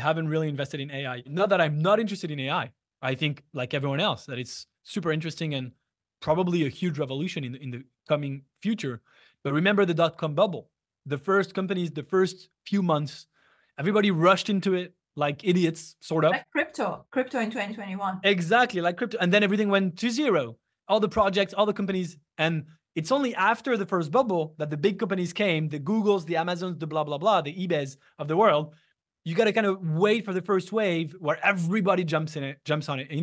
haven't really invested in AI. Not that I'm not interested in AI. I think, like everyone else, that it's super interesting and probably a huge revolution in the, in the coming future. But remember the dot com bubble. The first companies, the first few months, everybody rushed into it like idiots, sort of. Like crypto, crypto in 2021. Exactly, like crypto. And then everything went to zero. All the projects, all the companies. And it's only after the first bubble that the big companies came, the Googles, the Amazons, the blah, blah, blah, the eBays of the world. You got to kind of wait for the first wave where everybody jumps in it, jumps on it. And, you